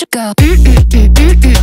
you go. Mm, mm, mm,